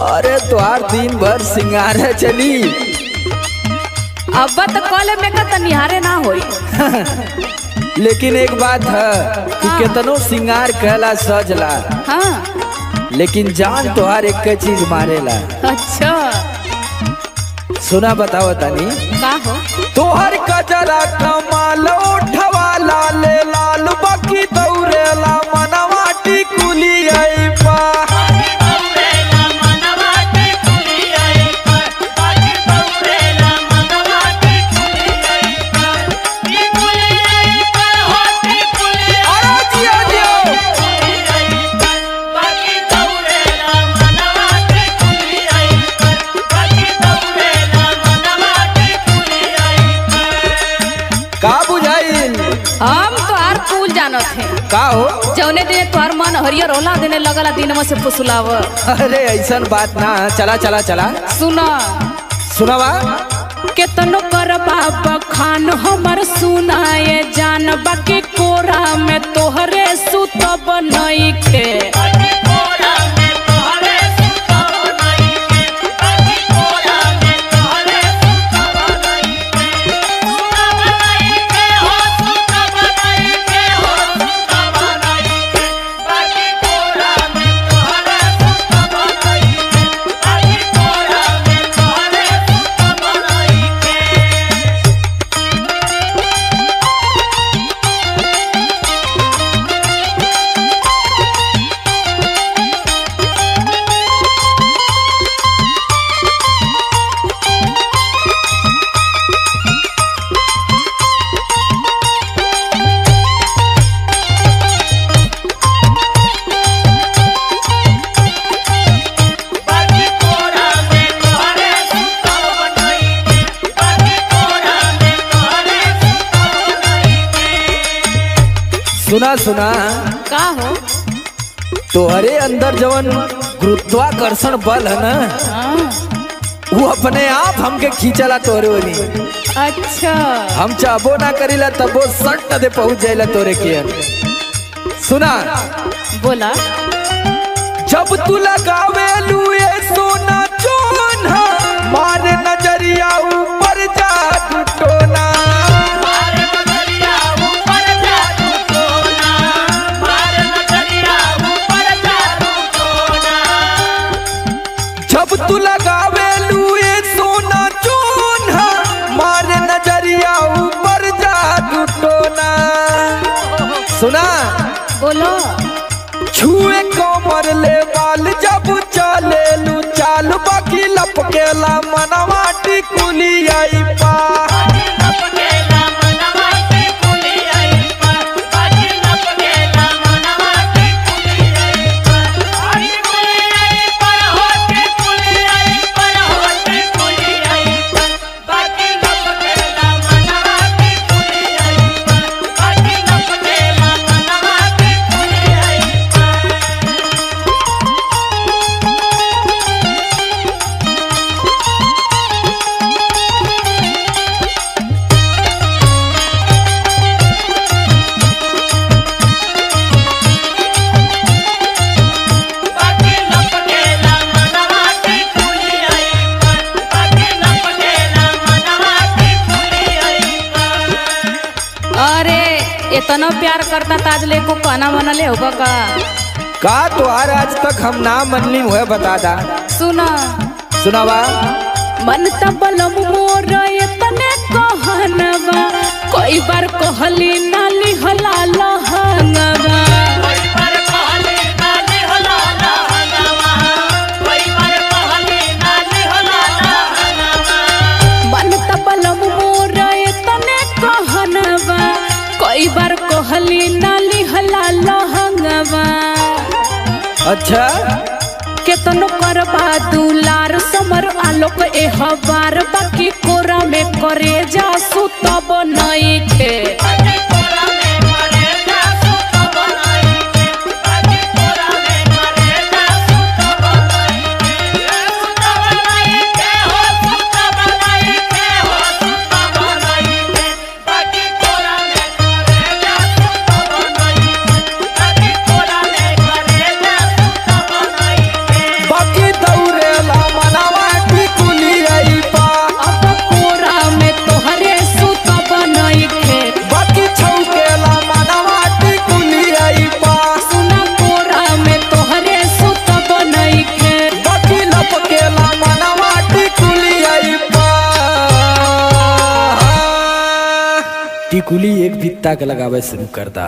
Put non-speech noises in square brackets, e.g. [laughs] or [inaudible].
भर सिंगार चली। अब तो कॉले में का निहारे ना होई। [laughs] लेकिन एक बात है कि हाँ। केतनो सिंगार कहला सजला। हाँ। लेकिन जान तोहार एक चीज़ मारेला। अच्छा। सुना बताओ तनी। का हो तोहर कजरा हम तो हर फूल जानत है। का हो? जौने दिन तोहर मन हरियर होला देने लगला दिन में से फुसलाव। अरे ऐसन बात ना। चला चला चला। सुना। सुनावा। केतनो कर बाबा खान हमर सुनाए जान बाकी कोरा में तोहरे सुतब नइखे। सुना सुना। का हो? तोहरे अंदर जवन गुरुत्वाकर्षण बल है ना हाँ, वो अपने आप हमके खींचला तोरे ओरी अच्छा। हम चाहबो ना करीला तबो सट दे पहुँच जाइला तोरे के सुना। बोला। जब तू लगावे बोलो। छुए इतना प्यार करता ताजले को कहना मन ले होगा का का तुहार आज तक हम ना मनली हुए बता दा सुना। सुनावा। मन तबलम मोर इतने कहनवा कोई बार कहली नाली हला बार कहली नाली हला लहंगवा। अच्छा। केतनो करबा दुलार समर आलोक ए हवार बाकी कोरा में करे जा सुतब नइखे। बाकी टिकुली एक भित्ता के लगावे शुरू कर दा